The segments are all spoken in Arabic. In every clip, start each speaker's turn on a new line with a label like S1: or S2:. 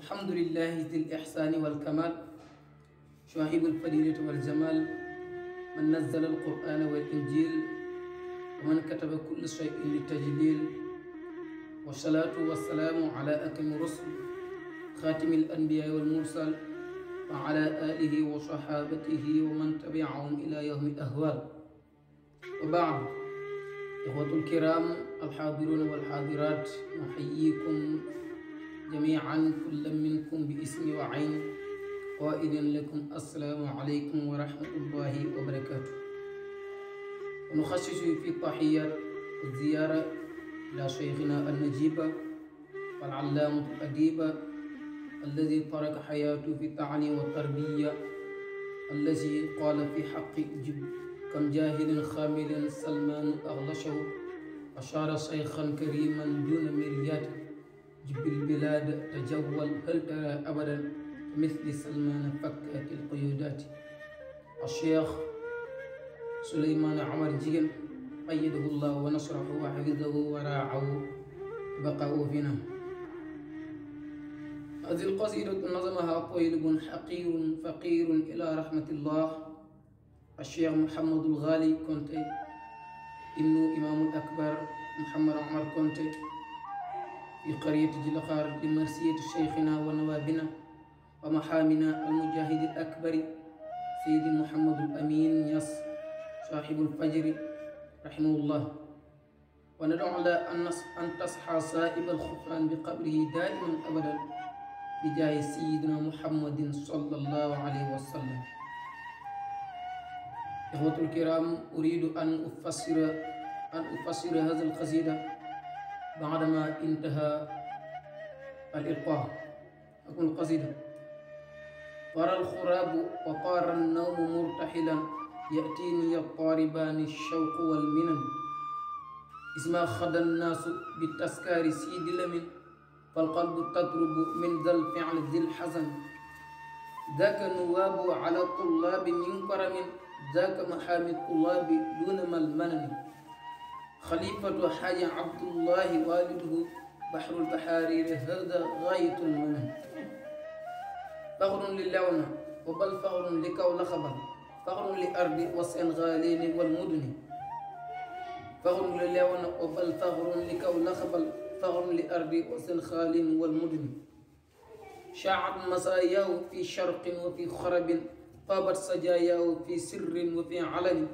S1: الحمد لله ذي الإحسان والكمال شاهب الفضيلة والجمال من نزل القرآن والإنجيل ومن كتب كل شيء للتجليل والصلاة والسلام على أكرم الرسل خاتم الأنبياء والمرسل وعلى آله وصحابته ومن تبعهم إلى يوم الأهوال وبعد إخوة الكرام الحاضرون والحاضرات نحييكم جميعا كل منكم باسم وعين. قائلا لكم السلام عليكم ورحمة الله وبركاته. ونخصص في التحية الزيارة إلى شيخنا النجيب والعلامة الأديب الذي ترك حياته في التعليم والتربية الذي قال في حق جب كم جاهل خامل سلمان أغلشه أشار شيخا كريما دون مريات جب البلاد تجول. هل ترى أبدا مثل سلمان فكاك القيودات؟ الشيخ سليمان عمر جيجن أيده الله ونصره وحفظه وراعه بقاؤه فينا. هذه القصيدة نظمها طيلب حقير فقير إلى رحمة الله. الشيخ محمد الغالي كونتي. ابن إمام الأكبر محمد عمر كونتي. في قرية جلقار لمرسية شيخنا ونوابنا ومحامنا المجاهد الأكبر سيد محمد الأمين يس صاحب الفجر رحمه الله. وندعو على أن تصحى سائب الخفران بقبره دائما أبدا بجاه سيدنا محمد صلى الله عليه وسلم. إخوة الكرام أريد أن أفسر أن أفسر هذه القصيدة بعدما انتهى الإلقاء. أكون القصيدة طار الخراب وطار النوم مرتحلا يأتيني الطاربان الشوق والمنن. اسما خد الناس بالتسكار سيد لمن فالقلب تضرب من ذا الفعل ذي الحزن. ذاك نواب على الطلاب من كرم ذاك محامي الطلاب دون ملمن. خليفة حاج عبد الله والده بحر البحارير هذا غاية المنن فخر للون وبل فخر لكول خبر فخر لأرض والسنغالين والمدن. فخر للون وبل فخر لكول خبر فخر لأرض وسنخال والمدن. شاعت مساياه في شرق وفي خرب. طابت سجاياه في سر وفي علن.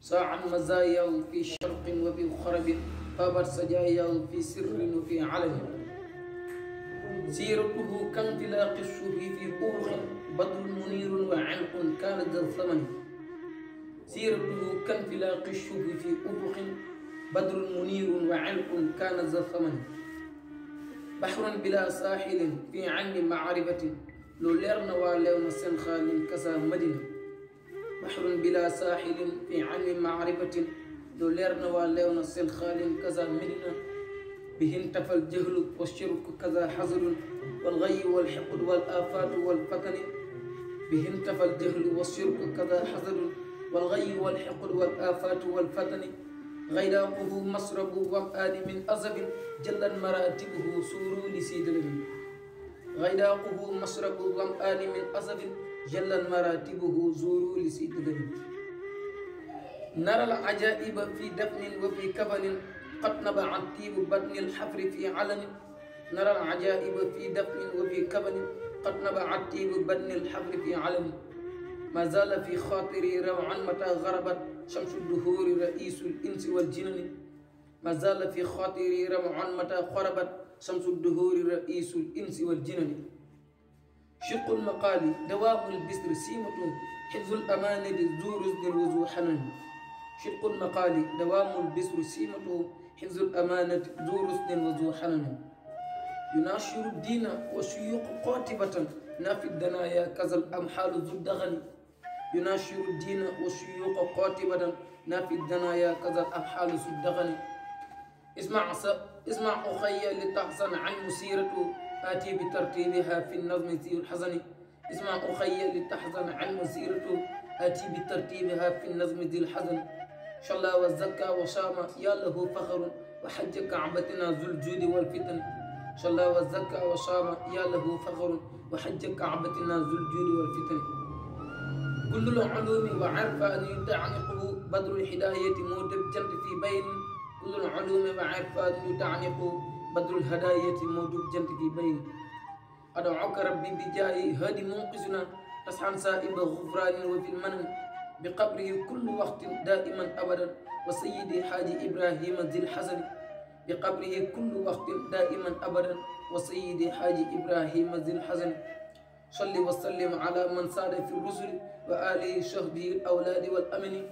S1: ساعا مزاياه في شرق وفي خرب طابت سجاياه في سر وفي علن سيرته كانطلاق الشهر في أوخ بدر منير وعنق كان ذا الثمن. سيرته كانطلاق الشهر في أفق بدر منير وعنق كان ذا الثمن. بحر بلا ساحل في عين معرفة لو ليرنا ولو سنخال كسا مدينة. بحر بلا ساحل في عين معرفة. ليرنا ولو سنخال كسا مدينة به انتفى الجهل والشرك كذا حذر والغي والحقد والآفات والفتن به انتفى الجهل والشرك كذا حذر والغي والحقد والآفات والفتن غيراقه مسرب ومآل من أزب جلا مراتبه سور لسيدلم غيراقه مسرب ومآل من أزب جلا مراتبه زور لسيدلم نرى العجائب في دفن وفي كفن قد نبع الطيب بدن الحفر في علن. نرى العجائب في دفن وفي كفن قد نبع الطيب بدن الحفر في علن. ما زال في خاطري روعا متى غربت شمس الدهور رئيس الإنس والجنن. ما زال في خاطري روعا متى خربت شمس الدهور رئيس الإنس والجنن. شق المقال دوام البسر سيمة حفظ الأمان ذو رزق وذو حنن. شق المقال دوام البسر سيمة حفظ الأمانة ذو رزق وذو حنن. يناشر الدين والشيوخ قاطبة نافي الدنايا كذا الأمحال ذو الدغن. يناشر الدين والشيوخ قاطبة نافي الدنايا كذا الأمحال ذو الدغن. اسمع اسمع أخي لتحزن عن مسيرته آتي بترتيبها في النظم ذي الحزن. اسمع أخي لتحزن عن مسيرته آتي بترتيبها في النظم ذي الحزن. شلا والزكى وشام يا له فخر. وحج كعبتنا ذو الجود والفتن. صلى وزكى وصام يا له فخر. وحج كعبتنا ذو الجود والفتن. كل العلوم وعرف أن يتعنقه بدر الهداية مودب جنت في بين. كل العلوم وعرف أن يتعنقه بدر الهداية مودب جنت في بين أدعوك ربي بجاي هادي منقذنا تسعن سائب غفران وفي المنن بقبره كل وقت دائما أبدا وسيدي حاج إبراهيم ذي الحسن بقبره كل وقت دائما أبدا وسيدي حاج إبراهيم ذي الحسن صل وسلم على من ساد في الرسل وآله شهده الأولاد والأمن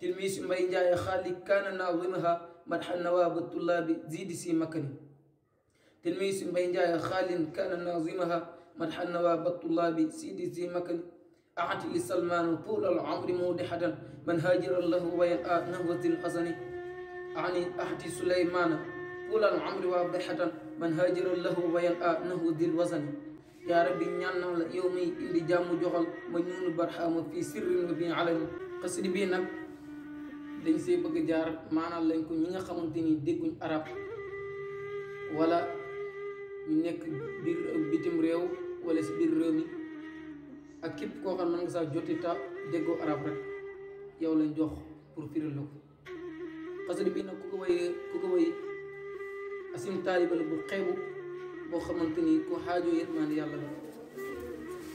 S1: تلميذ مبين جاي خالي كان ناظمها madxa nawaabu tullaabi ziidi si makkani. Tilmiisu mbay njaay xaalin kaana naazimaha madxa nawaabu tullaabi ziidi si makkani. Axati li salmaanu tuula al amri mawdixatan man haajiran lahu wayan a nahwati lxasani ani axati suleymaana tuula al amri waadixatan man haajiran lahu wayan a nahwati lwasani yaa rabbi ñaan naa la yow miy indi jàmm joxal ma ñuunu barxaama fii sirrin wa fii alanin xasidi bii nag dañ see bëgg jaar maanaam lañ ko ñi nga xamante ni dégguñ arab wala ñu nekk biir bitim réew wala si biir réew mi ak képp koo xam ne nga saa joti ta déggoo arab rek yow lañ jox pour firil la ko. Xasidi bii nag ku ko way ku ko way asim taaliba la bu xeebu boo xamante ni ku xaajoo yërmaande yàlla la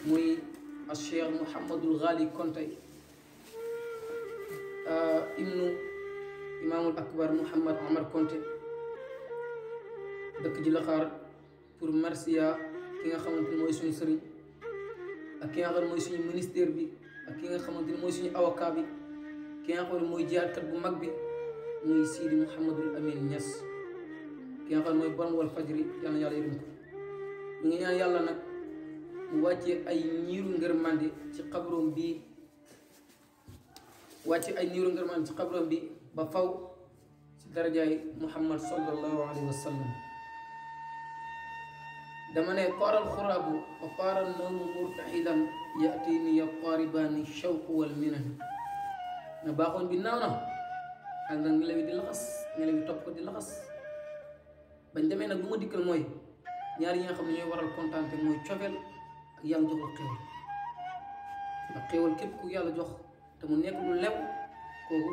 S1: mooy al cheikh Mouhamadul Ghali Kontey ibnu imaamul akbar Mouhamad Omar Konte dëkk ji la pour marsiya ki nga xamante ni mooy suñu sëriñ ak ki nga xam ne mooy suñu ministère bi ak ki nga xamante ni mooy suñu avocat bi mooy jihaatkat bu mag bi muy Sidi Mouhamadul Amin Niass ki nga xam ne mooy borom wal fajri yal na yàlla yërëm ko. Ñu ngi ñaan yàlla nag mu ay ñiiru ngërmande ci xabroom bi wàcce ay ñiiru ngërmande ci xabroom bi ba faw ci darajaay muhammad sallallahu alayhi wa sallam. Dama ne qaaral xuraabu wa qaaral nawmu murtaxilan yatini ya qaaribaani shawqu wal minan. Na baaxoon bi naaw na. Ak nga ngelaw di laxas ngelaw yi ko di laxas. Bañ demee nag bu ma dikkal ñaar yi nga xam ne waral mooy cofeel ak ku jox te mu nekk lu lew kooku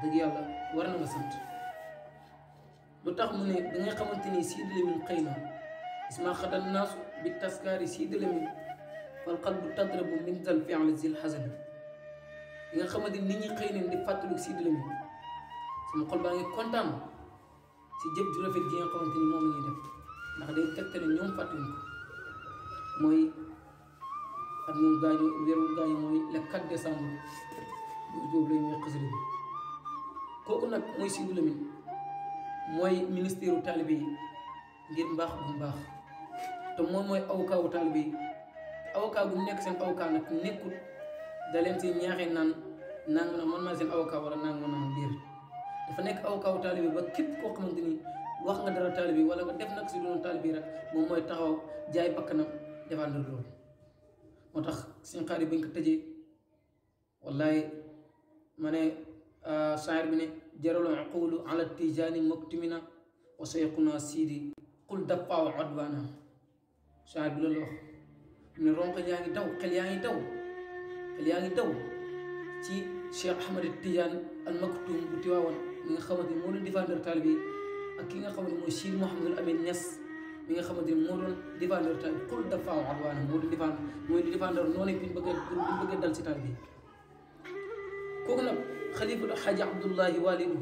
S1: dëgg yàlla war na nga sant lu tax mu ne da nga xamante ni Sidi Lamine xëy na isma xadal naasu bi taskaari Sidi Lamine fal qalbu tadrabu min dal fi'li zil xasan yi nga xamante ni nit ñi xëy nañ di fàttaliku Sidi Lamine sama xol baa ngi kontaan si jëf ju rafet ji nga xamante ni moom la ñuy def ndax day tegtale ñoom fàttaliñ ko mooy at moom gaañu weeru gaañu mooy le 4 décembre boobu lay mooy xasida bi kooku nag mooy Sidi Lamine mooy ministère taalibe yi ngir mbaax bu mbaax. Te moom mooy avocat wu taalibe yi. Avocat seen nanga na man maa seen wala nanga naan biir. Dafa nekk avocat wu ba képp koo xamante ni wax nga dara taalibe wala nga def nag si doon taalibe rek moom mooy taxaw jaay bakkanam défendre loolu. Moo tax suñu xaar ko من سائر من جرى العقول على التجان مكتمنا وسيقنا سيدي قل دفع عدوانا. سائر بن الله من رون قلياني دو قلياني دو قلياني دو. تي شيخ أحمد التجان المكتوم بتواون من خمد مول ديفاندر طالبي اكي nga xamni moy sir mohammed amin ness mi nga xamni modon defandeur tan kul dafa wa arwana modon defandeur moy defandeur noni fiñ bëgg bëgg dal ci كغل خليفة الحاج عبد الله والده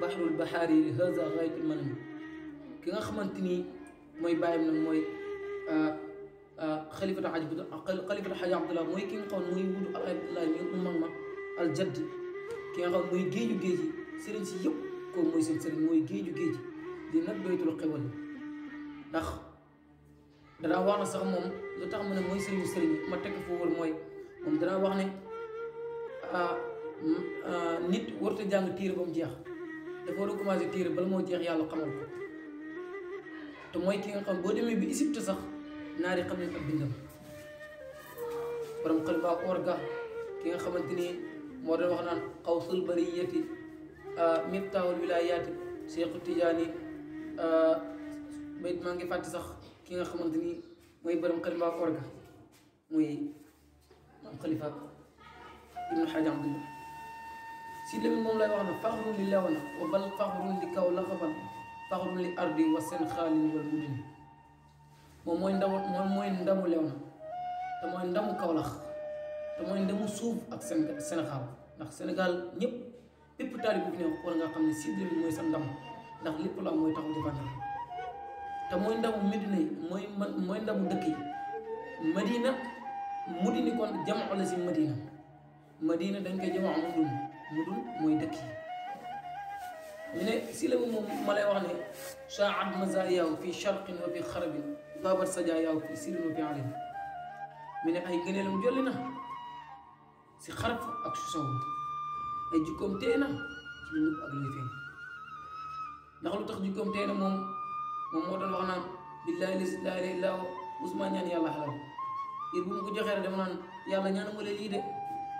S1: بحر البحار هذا غاية المن كي خمنتني موي باي من موي آه، آه، خليفة الحاج عبد الله خليفة الحاج عبد الله موي كين قون موي ود عبد الله ني أمم الجد. كي خا موي جيجو جيجي سيرين سي ييب كو موي سيرين سيرين موي جيجو جيجي. دي نك بيت القول داخ da na wax na sax mom lutax mo ne moy serigne serigne ma tek fo wol moy mom da na wax ne ah nit warut a jàng téere ba mu jeex. Dafa war a commencé téere bala moo jeex yàlla xamal ko. Te mooy ki nga xam boo demee bi Égypte sax naari xam nañ ab bindam. Borom xel baa orga ki nga xamante ni moo doon wax naan xawsul bariyati miftaahul wilayaati Cheikh Tidiane bayit maa ngi fàtte sax ki nga xamante ni mooy borom xalifa orga muy maam xalifa ibnu xaaja abdullah si Lamin moom lay wax na faxrun li lew na wa bal faxrun li kaw la xabal faxrun li ardi wa seen xaalin wal mudin. Moom mooy ndamu moom mooy ndamu lew na te mooy ndamu kawlax te mooy ndamu suuf ak seen Sénégal. Ndax Sénégal ñëpp bépp taari bu fi ne war nga xam si Lamin mooy sa ndam ndax lépp la mooy taxu defandal te mooy ndamu Medina yi mooy mooy ndamu dëkk yi. Mudini kon jamoo la si Madina Madina dañ koy jamoo مدن ميدكي من ملي سي لا شاع مزايا في شرق وفي خرب طابر سجايا في سير في عالم من اي غنيلم جولينا سي خرب اك سوسو اي جيكوم تينا سي نوب اك لي فين داخ لو تخ جيكوم تينا موم موم مودول واخ نان بالله لا اله الا الله عثمان نيان يالا حلال يربو مكو جوخير دم يالا نيان مولاي لي دي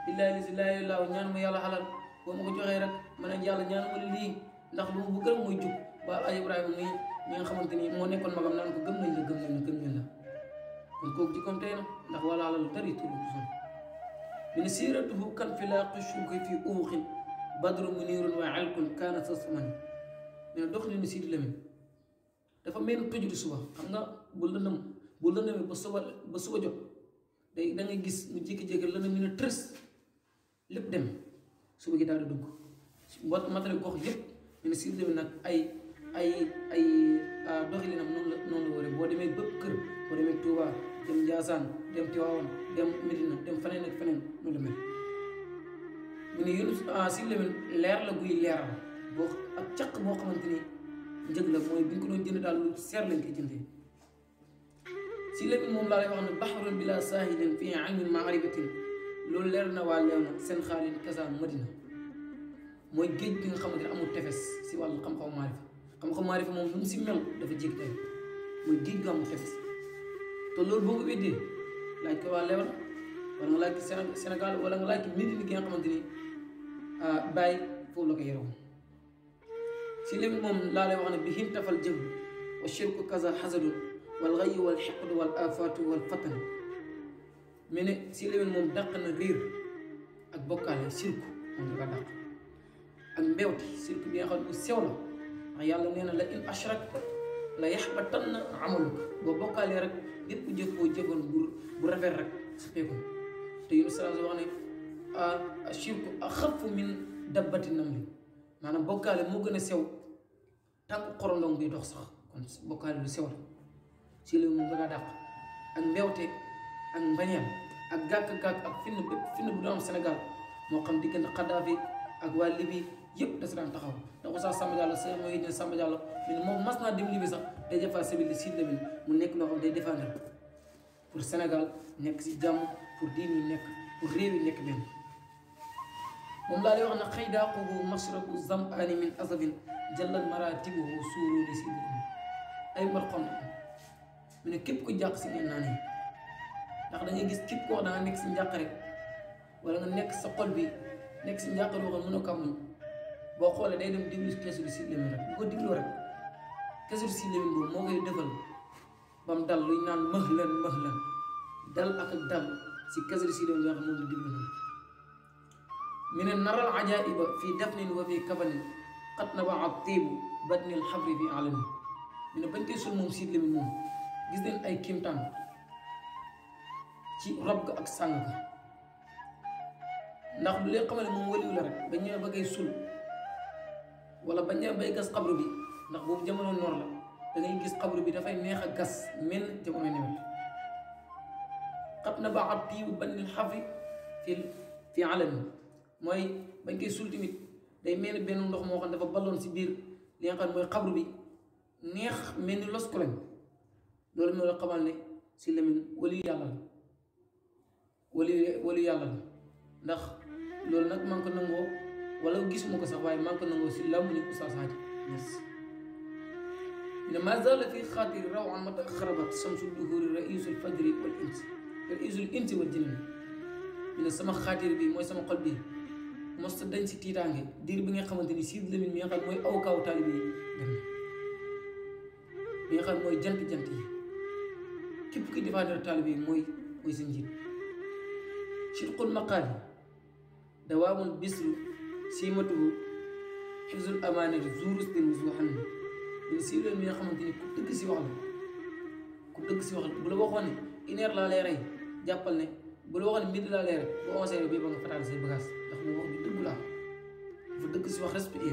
S1: بالله لا اله الا الله نيان مو يالا حلال boo ma ko joxee rek ma ne yàlla ñaan ma lii ndax lu mu bëgg rek mooy jub. Ba ay Ibrahima muy ñi nga xamante ni moo nekkoon magam naan ko gëm nañ la gëm nañ la gëm nañ la. Na ndax wala lu dari tulu ko son min siiratuhu kan fi suman mais dox li ni la dafa mel ni toju di suba. Xam nga bu lëndëm bu ba suba ba suba jot day gis mu jékki-jékki lëndëm ñu ne tërës lépp dem. Suba gi daal di dugg. Mbot matale gox yëpp ñu ne Lamin nag ay ay ay doxalinam noonu la noonu la waree. Boo demee bépp kër boo demee Touba dem Ndiassane dem Tivaouane dem Medina dem feneen ak feneen noonu la mel. Mu ne yéen Sidi Lamin leer la guy leeral. Boo ak caq boo xamante ni njëg la mooy bi ñu ko doon jënd daal lu seer lañ koy jëndee. Sidi Lamin moom laa lay wax ne baxrun bila saahilin fi aynin maarifatin loolu leer na waa leew na seen xaalin kasaan Madina mooy géej gi nga xamante ne amul tefes si wàllu xam-xam maarifa xam-xam maarifa moom lu mu si mel dafa jéggi tey mooy géej gu amul tefes te loolu boo ko weddee laaj ko waa leew na wala nga laaj Sénégal wala nga laaj ko Medina gi nga xamante ni bàyyi foofu la ko yerewoon si Lamin moom laa lay wax ne bi hintafal jëb wa shirku kaza xasadun wal xayi wal xiqdu wal afaatu wal fatan من سيلين ممدق نرير اك بوكال سيرك اون دا داك اك بيوت سيرك مي خان أو سيولا يالا نينا لا إن أشرك لا يحبطن عملك. بو بوكال رك. ديب جيكو جيغون بور بو رافير رك. سبيكو تي يونس راه واخني ا الشرك أخف من دبة النمل. مانا بوكال مو غنا سيو. تانك قرولون بي دوخ صاح كون بوكال لو سيول سيلين ممدق داك ak mbewte ak ak gàkk-gàkk ak finn finn bu doon Sénégal moo xam diggante Kadhafi ak waa Libye yëpp da si daan taxaw. Ndax Oustaz Samba Diallo sa mooy ne Samba Diallo mais moom mas naa dem Libye sax day defar sabili Sidi Lamin mu nekk loo xam day défendre pour Sénégal nekk si jàmm pour diin yi nekk lay wax ne mashrabu zam'ani azabin jallal maratibuhu suuruli Sidi Lamin ay war xon mu ne képp ku jàq si ngeen naa yi ndax da gis képp koo da nekk si njàqare wala nga nekk sa xol bi nekk si njàqare xam mënoo ko muñ boo xoolee day dem déglu keesu Sidi Lamin rek bu ko boobu moo koy defal ba dal luñ naan mahlan mahlan dal ak ak dal si keesu Sidi Lamin nga xam moom la diglu noonu. Mi ne naral ajaiba fii dafnin wa fii xat na ba ak tiibu batnil xabri fii alami mi ne bañ koy sul moom Sidi Lamin moom gis nañ ay kimtaan ci rob ga ak sàng ga. Ndax lu leen xamal ne moom waliwu la rek bañ ñëwee ba sul wala bañ ñëwee bay gas xabru bi ndax boobu jamono noor la da ngay gis xabru bi dafay neex a gas mel jamono nawet xat na ba ab tiibu batnil xabri fi fi alami mooy bañ koy sul tamit day mel ni benn ndox moo xam dafa balloon si biir li nga xam ne mooy xabru bi neex mel los ko lañ. Loolu moo la xamal ne Sidi Lamin wali yàlla la wali wali yàlla la ndax loolu nag maa ngi ko nangoo wala gisuma ko sax waaye maa ngi ko nangoo si làmb ni Oustaz Hady ne ma zala fi xaatiri raw an mata xarabat samsu duhuri raisul fajri wal insi raisul insi wal jinni ñu ne sama xaatir bi mooy sama xol bi mos dañ si tiitaange diir bi nga xamante ni Sidi Lamin mi nga xam mooy aw kaw taalibe yi dem na bi nga xam mooy jant-jant yi képp kuy défendre taalibe yi mooy mooy seen njiit sidqul maqaali dawaamul bisru siimatuhu xifzul amaanati zuurus din musuuxan ñun si leen mi nga xamante ni ku si wax la dëgg si wax la. Bu la waxoon ne une heure laa lay jàppal ne bu la waxoon ne laa lay rey bu onze heures bii ba nga fataal say bagage ndax mu wax ju dëgg laa dafa dëgg si wax respecté.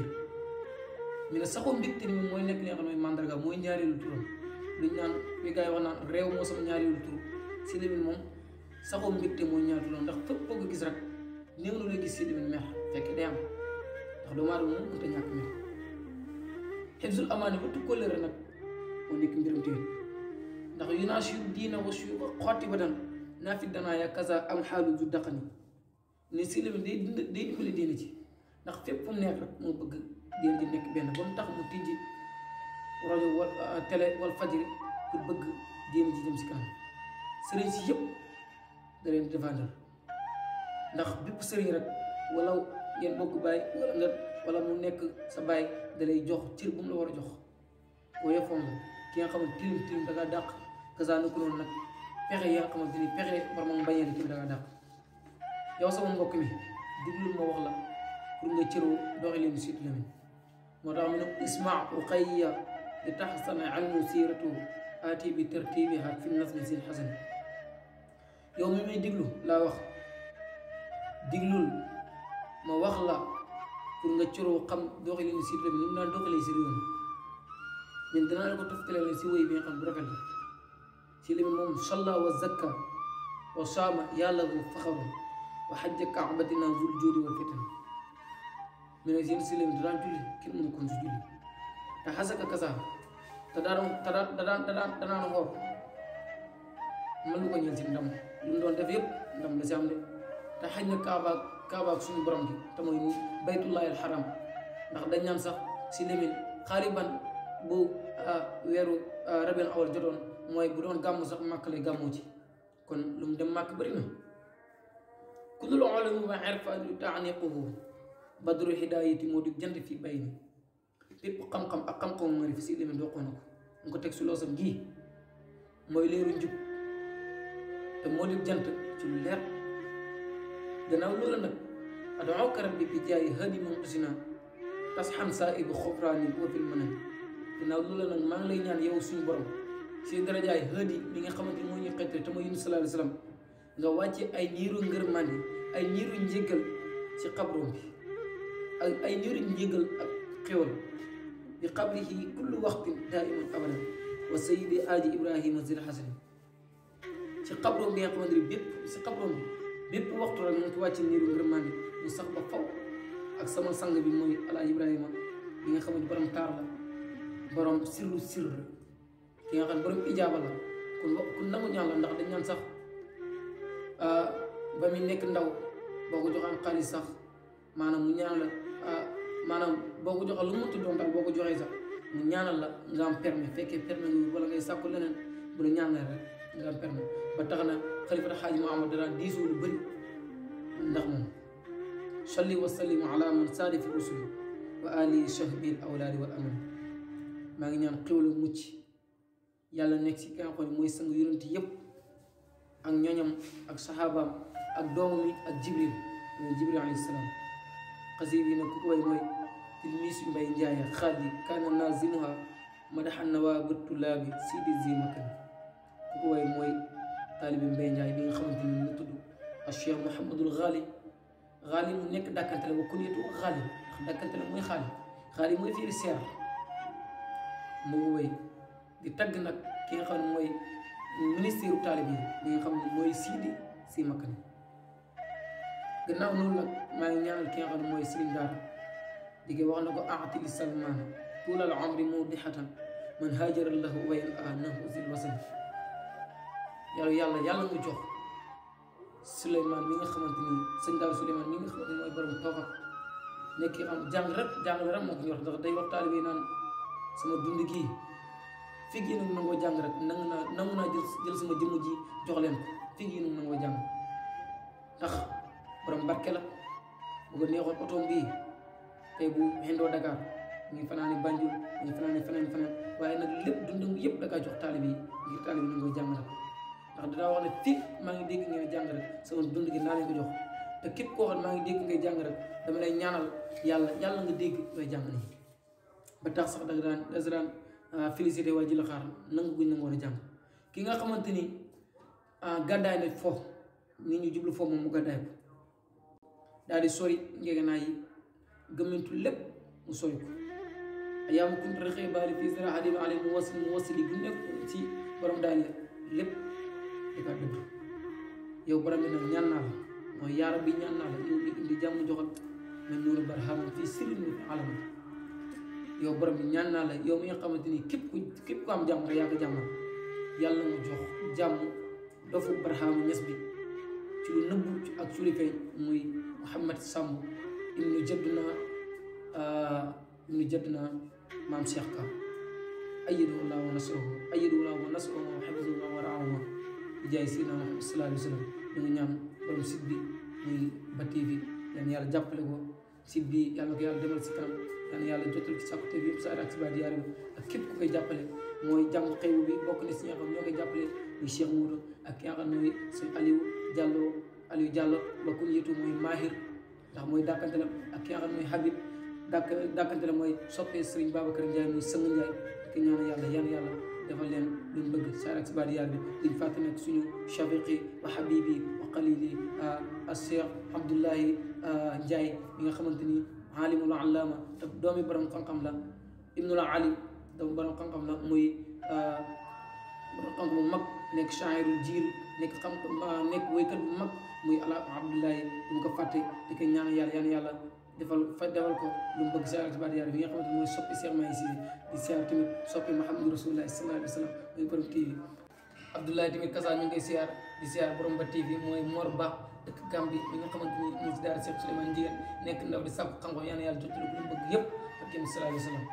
S1: Ñu ne saxu mbégte ni mooy nekk li nga xam ne mandarga mooy ñaareelu turam. Luñ naan li gars yi wax naan réew moo sama ñaareelu tur. Si demin moom saxoo mbégte mooy ñaar turam ndax fépp boo ko gis rek néew na lay gis si demin mer fekk day am ndax doomu aadama moom mënta ñàkk mer. Xibsul amaane ba tukkoo leer nag moo nekk mbiram téye ndax yu naa siyu diina wa siyu xotti ba dan naa fi danaa ya kaza am xaalu ju daqani ne si demin day dind day dimbali diina ci ndax fépp fu rek moo bëgg diina ji nekk benn ba mu tax mu tijji rajo wal télé wal bëgg diina ji jëm si kanam. Sëriñ si yëpp da leen défendre. Ndax bépp sëriñ rek wala ngeen bokk bàyyi wala wala mu nekk sa bàyyi da lay jox cër bu mu la war a jox. Koo yefoon la ki nga xamante tilim tilim da ngaa dàq kasaana ko noonu nag pexe yi nga xamante ni pexe war ma bañee di tamit da ngaa dàq. Yow sama mbokk mi diglul ma wax la pour nga cëroo doxe leen siit lamin moo tax mu ne isma uqayya li taxsana anhu siiratu aati bi tartibiha fi nasmi sin xasan yow mi may diglu laa wax. Diglul ma wax la pour nga coroo xam doxalin si tamit ni mu daan doxalee si réew mi. Ñun danaa la ko toftalee si woy bi nga xam bu si li moom salla wa zakka wa saama yàlla bu faxaru wa xajja kaabatina zul joodi wa fitan. Mu ne seen si lim daan julli kenn mënu kon si julli. Te xasaka kasa te daan te daan te daan lu ko ñeel si ndam. Lu mu doon def yëpp ndam la si am de. Te kaaba kaaba suñu borom gi mooy baytullahi alxaram ndax dañ naan sax si limin xaariban bu weeru rabiul awal jotoon mooy bu doon gàmmu sax màkk lay gàmmoo ci. Kon lu mu dem màkk bëri na. Kullul ulumi wa irfan taaniquhu badru hidayati moo di jant fii bay ni bépp xam-xam ak xam-xamu mari fi si limin doqoo ko. Ko teg si loosam gii mooy leeru njub te moo di jant ci lu leer. Gannaaw loolu nag ad'uuka rabbi bi jaayi hadi munqisina tasxan saa ibu xofraani wa fil manan gannaaw loolu nag maa ngi lay ñaan yow suñu borom si darajaay hadi mi nga xamante moo ñu xettee te mooy yunus sallallahu alayhi wasallam nga wàcce ay niiru ngërmande ay niiru njéggal ci xabroom bi ay niiru njéggal ak xéwal bi qabrihi kullu waxtin daiman abadan wa sayidi aaji ibrahima zil xasani ci xabroom bi nga xamante ni bépp si xabroom bi bépp waxtu rek mu ko wàcce niiru ngërmande mu sax ba faw ak sama sang bi mooy alaaji ibrahima bi nga xamante borom taar la borom sirru sirr ki nga xam borom ijaaba la kun wa kun nangu ñaan la ndax dañ ñaan sax ba muy nekk ndaw boo ko joxaan xaalis sax maanaam mu ñaan la maanaam boo ko lu mu tuddoon daal boo ko joxee sax mu ñaanal la nga am permis fekkee permis wala ngay sàkku leneen bu la ñaanal rek nga am permis ba tax na xalifata xaaji Muhammad dara diisoo lu bëri ndax moom. Salli wa sallim ala man saadi fi maa ngi ñaan xéwlu mucc. Nekk si ki nga xam ne mooy sang yonent yëpp ak ñoñam ak saxaabaam ak doomam yi ak jibril mooy jibril alayhi salaam. Xasida yi nag ku ko way mooy tilmiisu mbay njaaya xaadi kaana mooy taalibi mbay njaay bi nga xamante ni mu tudd ak cheikh mouhamadul xaali xaali mu nekk dàkkantele ba kunyatu xaali ndax dàkkantele mooy xaali xaali mooy fiiri seer moo way di tagg nag ki nga xam ne mooy ministre yu taalib yi li nga xam ne mooy siidi si makkan gannaaw noonu nag maa ngi ñaanal ki nga xam ne mooy sëriñ daara di wax na ko aati li salmaan tuulal amri mawdixatan man haajara lahu wayan a nahu zil wasan yàlla yàlla yàlla mu jox. Souleymane mi nga xamante ni sëñ daal Souleymane mi nga xamante ni mooy borom toofa nekk ki xam jàng rek jàng rek moo ko ñor ndax day wax taalib yi naan sama dund gii fii gii nag nangoo jàng rek nangu naa nangu naa jël jël sama jëmm ji jox leen ko fii gii nag nangoo jàng. Ndax borom barke la bu ko neexoon otoom bii tey bu xendoo Dakar mu fanaani Banjul mu ngi fanaani fanaan fanaan waaye nag lépp dundam yëpp da jox taalibe yi ngir taalibe yi nangoo rek ndax dinaa wax ne fii maa ngi dégg ngeen jàng rek sama dund gi naa leen ko jox. Te képp koo xam maa ngi dégg ngay jàng rek dama lay ñaanal yàlla yàlla nga dégg ngay jàng nii ba tax sax da nga daan da daan félicité waa ji la xaar nangu guñ nangoon a jàng. Ki nga xamante ni gàddaay na fo nit ñu jublu fo moom mu gàddaay ko. Daal di sori ngegenaa yi gëmmentu lépp mu sori ko. Ayaama kuntu rexee baali fii sara hadim ale mu wasil mu nekk ci borom daal lépp yow borom bi nag la mooy yaara bi ñaan la indi jàmm joxal ma noonu barhama fii sirin fi alama yow borom bi ñaan naa la yow mi nga xamante ni képp ku képp am jàmm rek jàmmal. Yàlla mu jox jàmm dofu barhama ñes bi ci lu nëbbu ak ci lu feeñ muy Mouhamed Samb ibnu jadduna ibnu jadduna maam Cheikh Ka. Ayyadahu llahu wa nasrahu jaay sidna Muhammad sallallahu alayhi wa sallam ñu ngi ñaan borom site bi muy Ba TV yan yàlla jàppale ko site bi yàlla ko yàlla demal si kanam yan yàlla jotal ci sàkku TV yëpp sa ak si ba diyaar bi ak képp ku koy jàppale mooy jàmm xewu bi bokk na si nga xam ñoo koy jàppale muy Cheikh Moudou ak ki nga xam mooy Aliou Diallo Aliou Diallo ba ku yëtu mooy Mahir ndax mooy dàkkante la ak ki nga xam Habib dàkk dàkkante la mooy Serigne Babacar Ndiaye muy sëng Ndiaye ki ñaan yàlla yan yàlla defal leen luñ bëgg baadi yàlla bi liñ fàtte nag suñu shafiqi wa habibi wa qalili Cheikh Abdoulahi Ndiaye mi nga xamante ni alimul allama te doomi borom xam-xam la ibnul alim doomi borom xam-xam la muy borom xam-xam bu mag nekk shairul jiil nekk xam nekk woykat bu mag muy ala Abdoulahi bu mu ko fàtte di ko ñaan yàlla yan yàlla defal fa defal ko lu mu bëgg si àll baat yàlla bi nga xamante mooy soppi Cheikh Mahi Cissé di siyaar tamit soppi Mouhamadou Rasulullah sallallahu alayhi wa sallam muy borom TV Abdoulaye tamit Kassa ñu ngi koy siyaar di siyaar borom ba TV mooy Mor Ba dëkk Gambi mi nga xamante ni ñu si daara Cheikh Souleymane Ndiéguène nekk ndaw di sàkku xam-xam yàlla yàlla jottali ko lu mu bëgg yëpp ak kéem sallallahu alayhi wa sallam.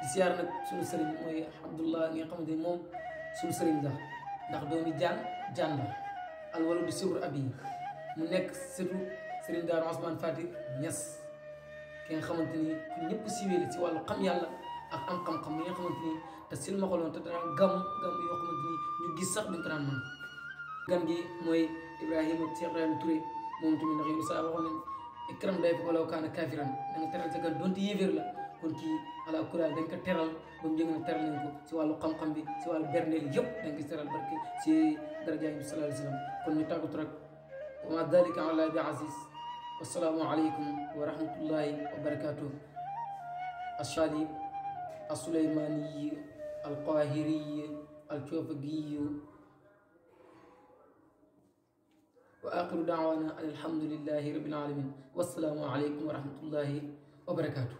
S1: Di siyaar nag suñu sëriñ mooy Abdullah nga xamante ni moom suñu sëriñ la ndax doomi jaan jaan la alwalu di sibru abi mu nekk surtout sëriñ Daaru Ousmane Fati Niass ki nga xamante ni ñëpp siiwee ci wàllu xam yàlla ak am xam-xam yi nga xamante ni te sil ma xoloon te daan gam gam yoo xamante ni ñu gis sax duñ ko daan mën. Gan gi mooy Ibrahima Cheikh Ibrahima Touré moom tamit ndax yow saa waxoon nañ ikram day fa walaw kaana kaafiran da nga teral sa gan donte yéeféer la kon kii ala kuraal dañ ko teral ba mu jëng na teral nañ ko si wàllu xam-xam bi si wàllu berneel yëpp dañ ko teral barke si darajaay bi sallallahu alayhi wa sallam. Kon ñu tàggatu rek wa ma dalika ala bi aziz. والسلام عليكم ورحمة الله وبركاته. الشادي السليماني القاهري الشوفقي وآخر دعوانا الحمد لله رب العالمين. والسلام عليكم ورحمة الله وبركاته.